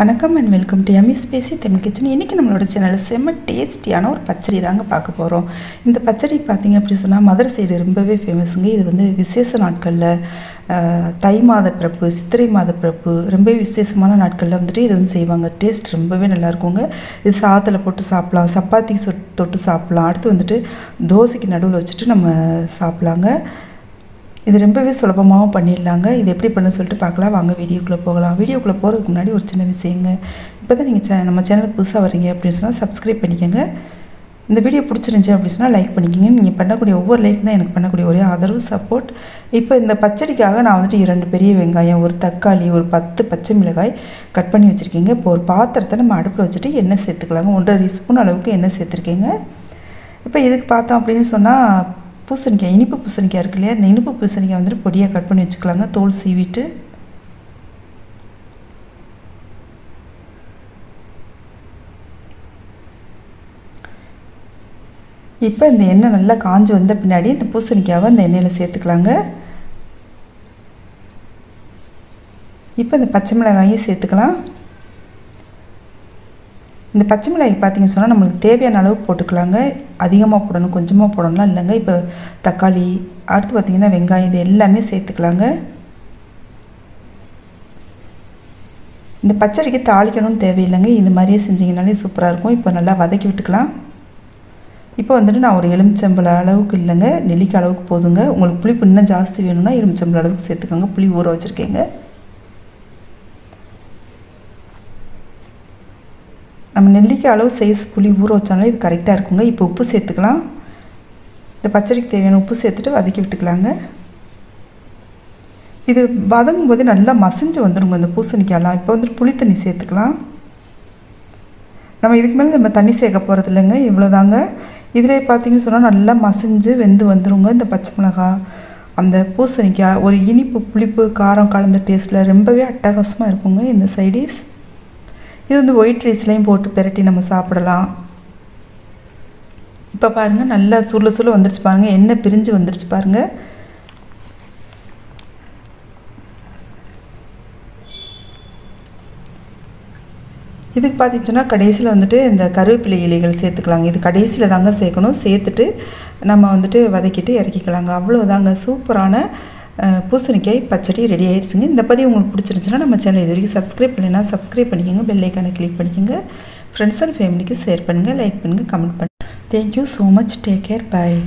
வணக்கம் and welcome to EMIS பேசி Tamil kitchen இன்றைக்கி நம்மளோட சேனலில் செம்ம டேஸ்டியான ஒரு பச்சடி தாங்க பார்க்க போகிறோம் இந்த பச்சடி பார்த்திங்க அப்படி சொன்னால் மதுரை சைடு ரொம்பவே ஃபேமஸுங்க இது வந்து விசேஷ நாட்களில் தை மாத பிறப்பு சித்திரை மாத பிறப்பு ரொம்பவே விசேஷமான நாட்களில் வந்துட்டு இது வந்து செய்வாங்க. டேஸ்ட் ரொம்பவே நல்லா இருக்குங்க. இது சாதத்தில் போட்டு சாப்பிட்லாம் சப்பாத்தி சொ தொட்டு சாப்பிட்லாம். அடுத்து வந்துட்டு தோசைக்கு நடுவில் வச்சுட்டு நம்ம சாப்பிட்லாங்க. இது ரொம்பவே சுலபமாகவும் பண்ணிடலாங்க. இது எப்படி பண்ண சொல்லிட்டு பார்க்கலாம். வாங்க வீடியோக்குள்ளே போகலாம். வீடியோக்குள்ளே போகிறதுக்கு முன்னாடி ஒரு சின்ன விஷயங்க. இப்போ தான் நீங்கள் சே நம்ம சேனலுக்கு புதுசாக வரீங்க அப்படின்னு சொன்னால் சப்ஸ்கிரைப் பண்ணிக்கோங்க. இந்த வீடியோ பிடிச்சிருந்துச்சி அப்படின்னு சொன்னால் லைக் பண்ணிக்கோங்க. நீங்கள் பண்ணக்கூடிய ஒவ்வொரு லைக் தான் எனக்கு பண்ணக்கூடிய ஒரே ஆதரவு சப்போர்ட் இப்போ இந்த பச்சடிக்காக நான் வந்துட்டு இரண்டு பெரிய வெங்காயம் ஒரு தக்காளி ஒரு பத்து பச்சை மிளகாய் கட் பண்ணி வச்சுருக்கீங்க. இப்போ ஒரு பாத்திரத்தை நம்ம அடுப்பில் வச்சுட்டு எண்ணெய் சேர்த்துக்கலாங்க. ஒன்றரை ஸ்பூன் அளவுக்கு எண்ணெய் சேர்த்துருக்கீங்க. இப்போ இதுக்கு பார்த்தோம் அப்படின்னு சொன்னால் பூசணிக்காய் இனிப்பு பூசணிக்காய் இருக்கு இல்லையா? இந்த இனிப்பு பூசணிக்காய் வந்துட்டு பொடியாக கட் பண்ணி வச்சுக்கலாங்க. தோல் சீவிட்டு. இப்போ இந்த எண்ணெய் நல்லா காஞ்சி வந்த பின்னாடி இந்த பூசணிக்காவை இந்த எண்ணெயில் சேர்த்துக்கலாங்க. இப்போ இந்த பச்சை மிளகாயும் சேர்த்துக்கலாம். இந்த பச்சை மிளகாய் பார்த்திங்க சொன்னால் நம்மளுக்கு தேவையான அளவு போட்டுக்கலாங்க. அதிகமாக போடணும் கொஞ்சமாக போடணும்லாம் இல்லைங்க. இப்போ தக்காளி அடுத்து பார்த்திங்கன்னா வெங்காயம் இது எல்லாமே சேர்த்துக்கலாங்க. இந்த பச்சடிக்கு தாளிக்கணும்னு தேவையில்லைங்க. இந்த மாதிரியே செஞ்சிங்கனாலே சூப்பராக இருக்கும். இப்போ நல்லா வதக்கி விட்டுக்கலாம். இப்போ வந்துட்டு நான் ஒரு எலுமிச்சம்பழ அளவுக்கு இல்லைங்க. நெல்லிக்காய் அளவுக்கு போதுங்க. உங்களுக்கு புளிப்பு இன்னும் ஜாஸ்தி வேணும்னா எலுமிச்சம்பழ அளவுக்கு சேர்த்துக்கோங்க. புளி ஊற வச்சுருக்கேங்க. நம்ம நெல்லிக்காய் அளவு சைஸ் புளி ஊற வச்சாலும் இது கரெக்டாக இருக்குங்க. இப்போ உப்பு சேர்த்துக்கலாம். இந்த பச்சடிக்கு தேவையான உப்பு சேர்த்துட்டு வதக்கி விட்டுக்கலாங்க. இது வதங்கும் போது நல்லா மசிஞ்சு வந்துடுங்க இந்த பூசணிக்காயெல்லாம் இப்போ வந்துட்டு புளி தண்ணி சேர்த்துக்கலாம். நம்ம இதுக்கு மேலே நம்ம தண்ணி சேர்க்க போகிறது இல்லைங்க இவ்வளோதாங்க இதிலே பார்த்தீங்கன்னு சொன்னால் நல்லா மசிஞ்சு வெந்து வந்துருங்க இந்த பச்சை மிளகா அந்த பூசணிக்காய் ஒரு இனிப்பு புளிப்பு காரம் கலந்த டேஸ்ட்டில் ரொம்பவே அட்டகாசமாக இருக்குங்க இந்த சைடிஸ் இது வந்து ஒயிட் ரைஸ்லேயும் போட்டு பெரட்டி நம்ம சாப்பிடலாம். இப்போ பாருங்கள் நல்லா சுருள சுருள வந்துருச்சு பாருங்கள் எண்ணெய் பிரிஞ்சு வந்துருச்சு பாருங்கள் இதுக்கு பார்த்திங்கன்னா கடைசியில் வந்துட்டு இந்த கருவேப்பிலை இலைகள் சேர்த்துக்கலாங்க. இது கடைசியில் தாங்க சேர்க்கணும். சேர்த்துட்டு நம்ம வந்துட்டு வதக்கிட்டு இறக்கிக்கலாங்க. அவ்வளோதாங்க சூப்பரான பூசணிக்காய் பச்சடி ரெடி ஆயிடுச்சுங்க. இந்த பதிவு உங்களுக்கு பிடிச்சிருந்துச்சுன்னா நம்ம சேனல் இது வரைக்கும் சப்ஸ்கிரைப் பண்ணலைன்னா சப்ஸ்கிரைப் பண்ணிக்கோங்க. பெல் ஐக்கானை கிளிக் பண்ணிக்கோங்க. ஃப்ரெண்ட்ஸ் அண்ட் ஃபேமிலிக்கு ஷேர் பண்ணுங்கள் லைக் பண்ணுங்கள் கமெண்ட் பண்ணுங்கள் thank you so much take care bye